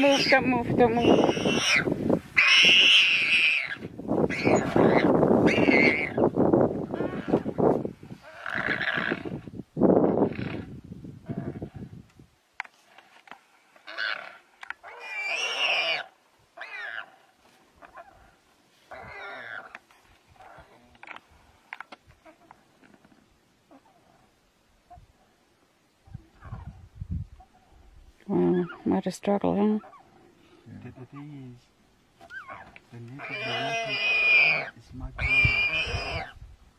Move, don't move, don't move. Wow, what a struggle, huh? The, the thing is, the neck of the leopard is much longer.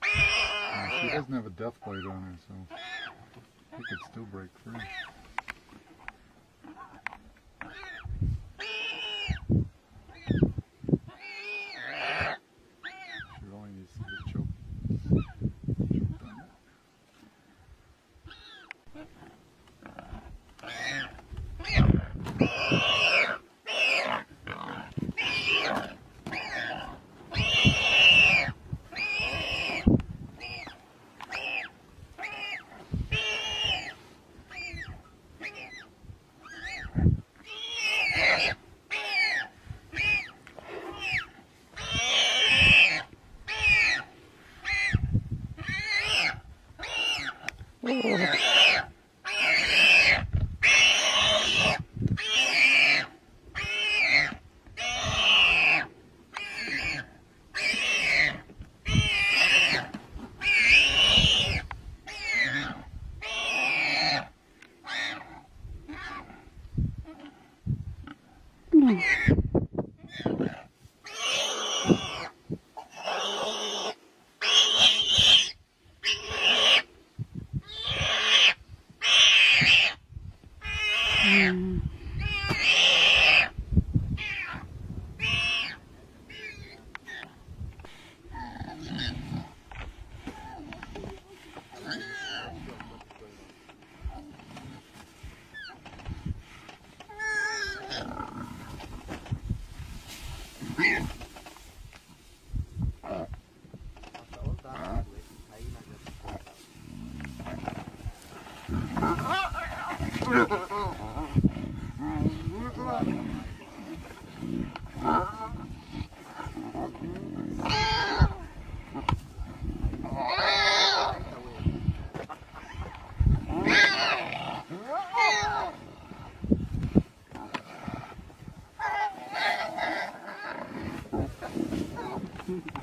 Yeah, she doesn't have a death blade on her, so he could still break free. Mm-hmm.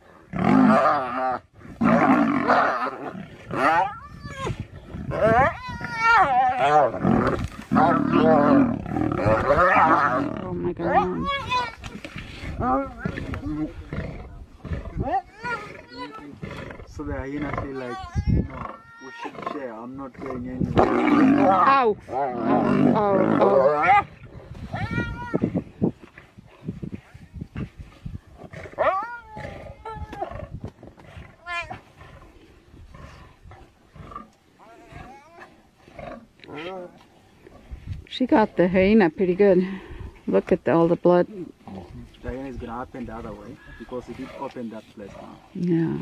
Oh my god. So that Hyena feel like, no, we should share. I'm not going anywhere. Ow! Ow! Ow! Ow! She got the hyena pretty good. Look at all the blood. The hyena is gonna happen the other way because it did open that place now. Yeah.